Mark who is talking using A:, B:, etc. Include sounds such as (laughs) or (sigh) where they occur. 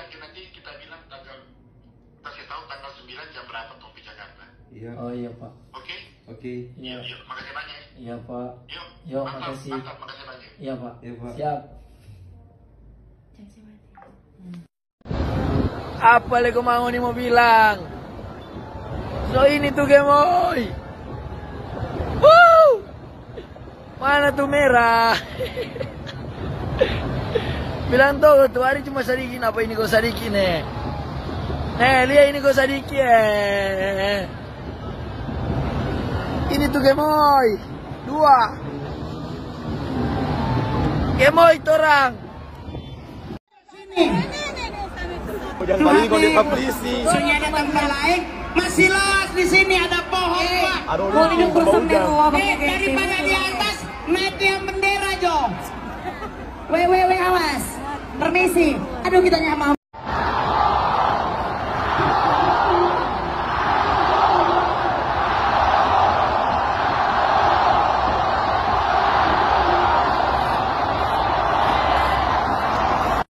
A: yakin nanti kita bilang tanggal kasih tahu tanggal 9 jam berapa tuh di Jakarta.
B: Iya.
C: Oh iya pak.
A: Oke?
B: Oke.
C: Iya.
A: Yuk, yuk, makasih banyak. ya.
C: Iya pak.
A: Yuk.
C: Yuk,
A: mantap,
C: makasih.
A: mantap, makasih banyak.
C: Iya pak.
B: Iya, Pak.
C: Siap.
D: Jangan
C: Apa lagi mau nih mau bilang? So ini tuh gemoy. Woo! Mana tuh merah? (laughs) bilang tuh tuh hari cuma sedikit apa ini kau sedikit nih? Nih lihat ini kau sedikit eh. Ini tuh gemoy. Dua. Gemoy torang.
B: Jangan balik kalau di polisi.
E: Soalnya ada tempat lain masih los di sini ada pohon pak.
B: Aduh,
D: Mau hidup
E: Eh, daripada di atas naik yang bendera jo.
D: Wewe. Permisi. Aduh kita nyamam.